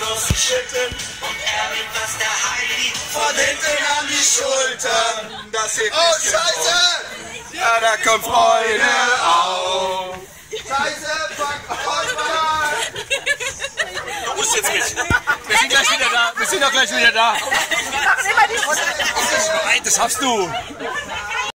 loszuschütten. Und er nimmt was der Heidi von hinten an die Schultern. Das hebt Oh, Scheiße! Ja, da kommt Freude auf. Scheiße! Fuck! Halt oh, nein! Du musst jetzt mit. Wir sind gleich wieder da. Wir sind doch gleich wieder da. Wir immer die Nein, das schaffst du.